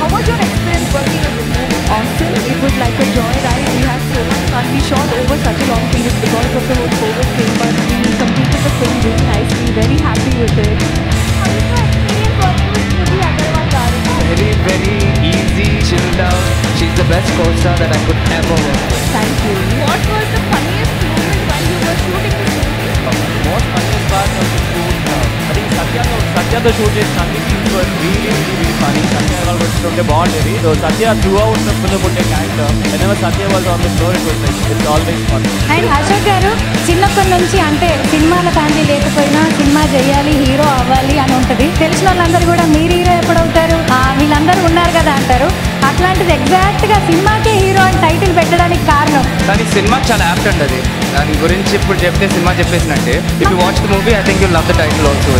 How was your experience working movie? Awesome. It was like a. We so much over such a long period because of the but we completed the film really nicely. Very happy with it. How was? Very, very easy. She's the best co-star that I could ever. Thank you. What was the funniest moment while you were shooting సత్యతో shoot చేసిన అన్ని scenes Satya వాళ్ళు బాగుండేది. So Satya throughout film ఉండే character Satya was on the floor it's always fun and Ashok garu చిన్నప్పటి నుంచి అంటే సినిమాల ఫ్యామిలీ లేకపోయినా సినిమా చేయాలి హీరో అవ్వాలి అని ఉంటుంది. తెలిసిన వాళ్ళందరూ కూడా మీరు హీరో ఎప్పుడవుతారు ఆ, వీళ్ళందరూ ఉన్నారు కదా అంటారు. అట్లాంటిది ఎగ్జాక్ట్గా సినిమాకే హీరో అని టైటిల్ పెట్టడానికి కారణం. కానీ సినిమా చాలా యాప్ట్ అండి అది దాని గురించి ఇప్పుడు చెప్తే cinema చెప్పేసినట్టే. If you watch the movie I think you love the title also